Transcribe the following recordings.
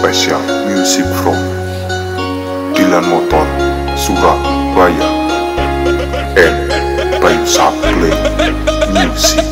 special music from Dilan Motor Surabaya and Bayu Saplay Music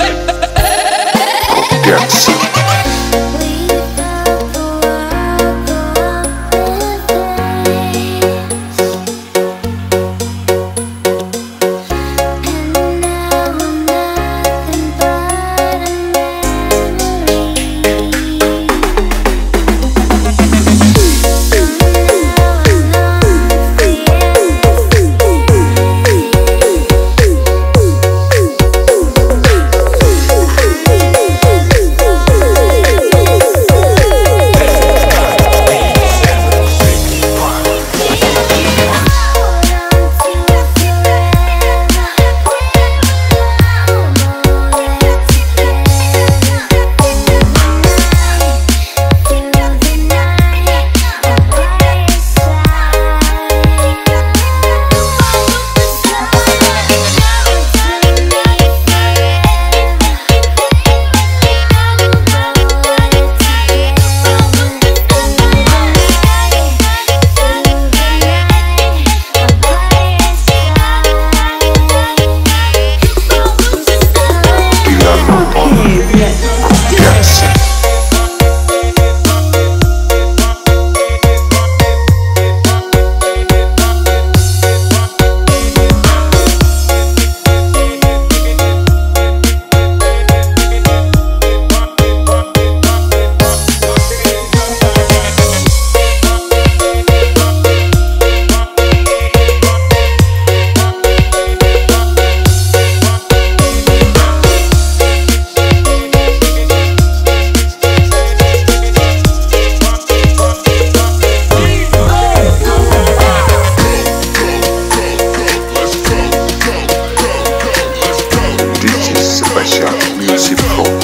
Music Hall.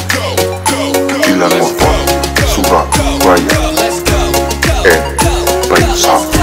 Dylan Motor, Suba, Ryan, en eh, Paisa.